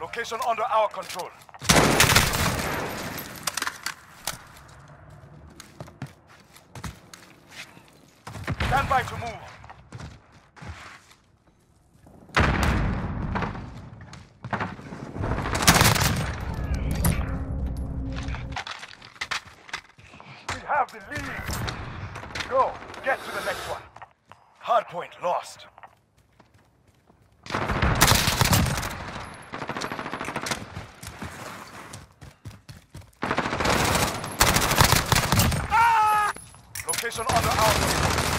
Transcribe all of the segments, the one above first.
Location under our control. Stand by to move. We have the lead. Go, get to the next one. Hardpoint lost. Ah! Location under our control.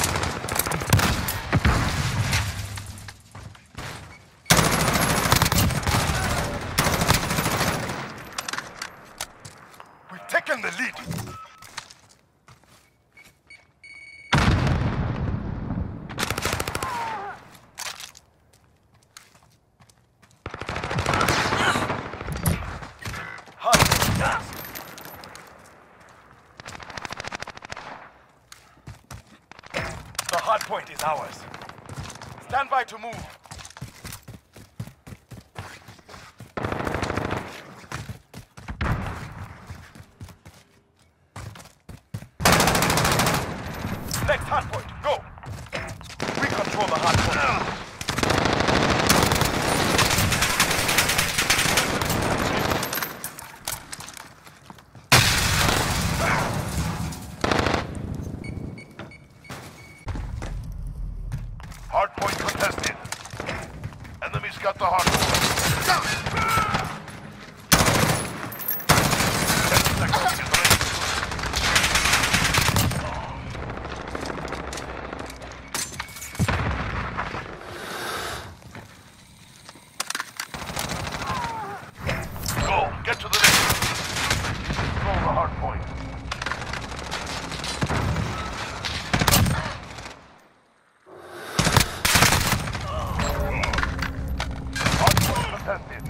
Taken the lead. The hard point is ours. Stand by to move. Next hard point, go. We control the hard point. Hardpoint contested. Enemy's got the hardpoint. Ten seconds is ready. Go, get to the next. Control the. Hardpoint contested.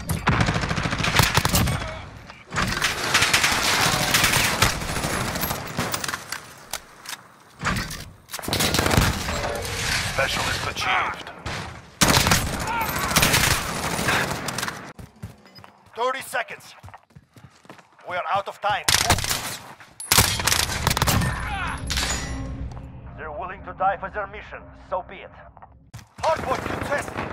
Specialist achieved. 30 seconds. We are out of time. They're willing to die for their mission, so be it. Hardpoint contested.